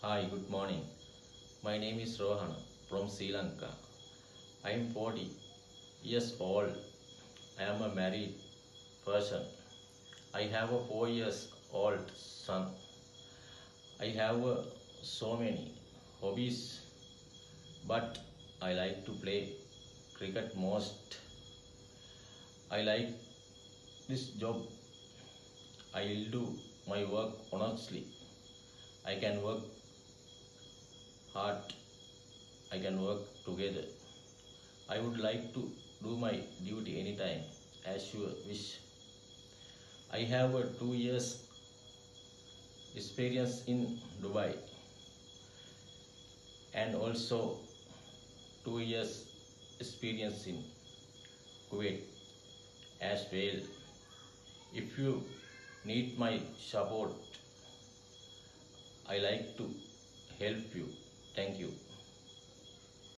Hi, good morning. My name is Rohan from Sri Lanka. I am 40 years old. I am a married person. I have a 4 years old son. I have uh, so many hobbies, but I like to play cricket most. I like this job. I will do my work honestly. I can work hard. I can work together. I would like to do my duty anytime as you wish. I have a two years experience in Dubai and also two years experience in Kuwait as well. If you need my support, I like to help you. Thank you.